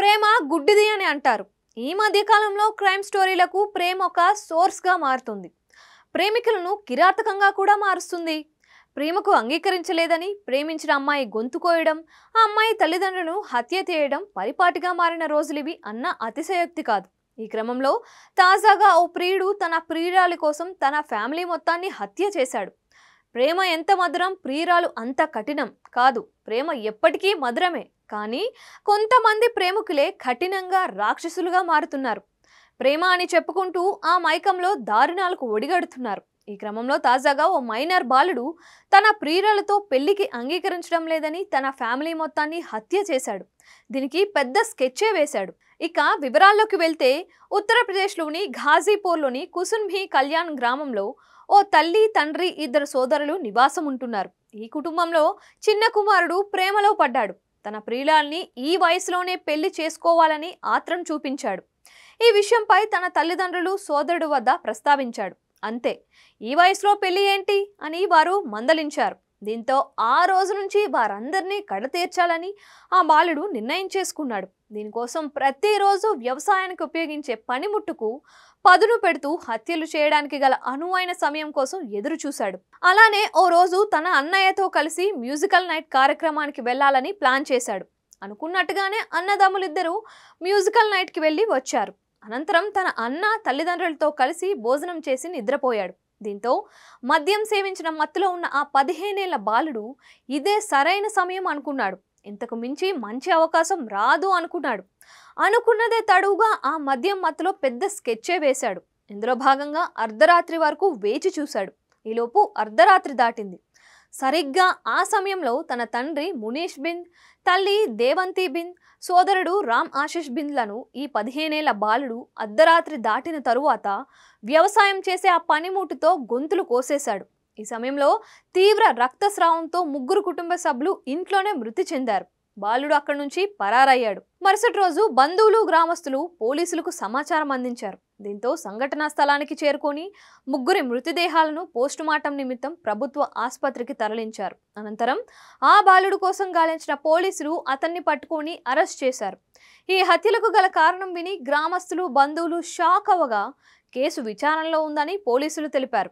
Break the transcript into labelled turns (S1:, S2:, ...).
S1: ప్రేమ గుడ్డిది అని అంటారు. ఈ మధ్యకాలంలో క్రైమ్ స్టోరీలకు ప్రేమ ఒక సోర్స్గా మారుతుంది. ప్రేమికులను కిరాతకంగా కూడా మారుస్తుంది. ప్రేమకు అంగీకరించలేదని ప్రేమించిన అమ్మాయి గొంతు కోయడం ఆ అమ్మాయి తల్లిదండ్రులను హత్య చేయడం పరిపాటిగా మారిన రోజులివి అన్న అతిశయోక్తి కాదు. ఈ క్రమంలో తాజాగా ఓ ప్రియుడు తన ప్రియురాలి కోసం తన ఫ్యామిలీ మొత్తాన్ని హత్య చేశాడు. ప్రేమ ఎంత మధురం ప్రియురాలు అంత కఠినం కాదు. ప్రేమ ఎప్పటికీ మధురమే. కానీ కొంతమంది ప్రేమికులే కఠినంగా రాక్షసులుగా మారుతున్నారు. ప్రేమ అని చెప్పుకుంటూ ఆ మైకంలో దారుణాలకు ఒడిగడుతున్నారు. ఈ క్రమంలో తాజాగా ఓ మైనర్ బాలుడు తన ప్రియురాలతో పెళ్ళికి అంగీకరించడం లేదని తన ఫ్యామిలీ మొత్తాన్ని హత్య చేశాడు. దీనికి పెద్ద స్కెచ్చే వేశాడు. ఇక వివరాల్లోకి వెళ్తే ఉత్తరప్రదేశ్లోని ఘాజీపూర్లోని కుసున్భీ కళ్యాణ్ గ్రామంలో ఓ తల్లి తండ్రి ఇద్దరు సోదరులు నివాసం ఉంటున్నారు ఈ కుటుంబంలో చిన్న కుమారుడు ప్రేమలో పడ్డాడు. తన ప్రియులాల్ని ఈ వయసులోనే పెళ్ళి చేసుకోవాలని ఆత్రం చూపించాడు. ఈ విషయంపై తన తల్లిదండ్రులు సోదరుడు వద్ద ప్రస్తావించాడు. అంతే ఈ వయసులో పెళ్ళి ఏంటి అని వారు మందలించారు. దీంతో ఆ రోజు నుంచి వారందరినీ కడతీర్చాలని ఆ బాలుడు నిర్ణయం చేసుకున్నాడు. దీనికోసం ప్రతిరోజు వ్యవసాయానికి ఉపయోగించే పనిముట్టుకు పదును పెడుతూ హత్యలు చేయడానికి గల అనువైన సమయం కోసం ఎదురు చూశాడు. అలానే ఓ రోజు తన అన్నయ్యతో కలిసి మ్యూజికల్ నైట్ కార్యక్రమానికి వెళ్ళాలని ప్లాన్ చేశాడు. అనుకున్నట్టుగానే అన్నదమ్ములిద్దరూ మ్యూజికల్ నైట్కి వెళ్ళి వచ్చారు. అనంతరం తన అన్న తల్లిదండ్రులతో కలిసి భోజనం చేసి నిద్రపోయాడు. దీంతో మద్యం సేవించిన మత్తులో ఉన్న ఆ పదిహేనేళ్ళ బాలుడు ఇదే సరైన సమయం అనుకున్నాడు. ఇంతకు మించి మంచి అవకాశం రాదు అనుకున్నాడు. అనుకున్నదే తడువుగా ఆ మద్యం మత్తులో పెద్ద స్కెచ్చే వేశాడు. ఇందులో భాగంగా అర్ధరాత్రి వరకు వేచి చూశాడు. ఈలోపు అర్ధరాత్రి దాటింది. సరిగ్గా ఆ సమయంలో తన తండ్రి మునీష్ బింద్ తల్లి దేవంతి బింద్ సోదరుడు రామ్ ఆశిష్ బింద్లను ఈ పదిహేనేళ్ళ బాలుడు అర్ధరాత్రి దాటిన తరువాత వ్యవసాయం చేసే ఆ పనిముట్టుతో గొంతులు కోసేశాడు. ఈ సమయంలో తీవ్ర రక్తస్రావంతో ముగ్గురు కుటుంబ సభ్యులు ఇంట్లోనే మృతి చెందారు. బాలుడు అక్కడి నుంచి పరారయ్యాడు. మరుసటి రోజు బంధువులు గ్రామస్తులు పోలీసులకు సమాచారం అందించారు. దీంతో సంఘటనా స్థలానికి చేరుకొని ముగ్గురి మృతదేహాలను పోస్టుమార్టం నిమిత్తం ప్రభుత్వ ఆసుపత్రికి తరలించారు. అనంతరం ఆ బాలుడు కోసం గాలించిన పోలీసులు అతన్ని పట్టుకొని అరెస్ట్ చేశారు. ఈ హత్యలకు గల కారణం విని గ్రామస్తులు బంధువులు షాక్ అవగా కేసు విచారణలో ఉందని పోలీసులు తెలిపారు.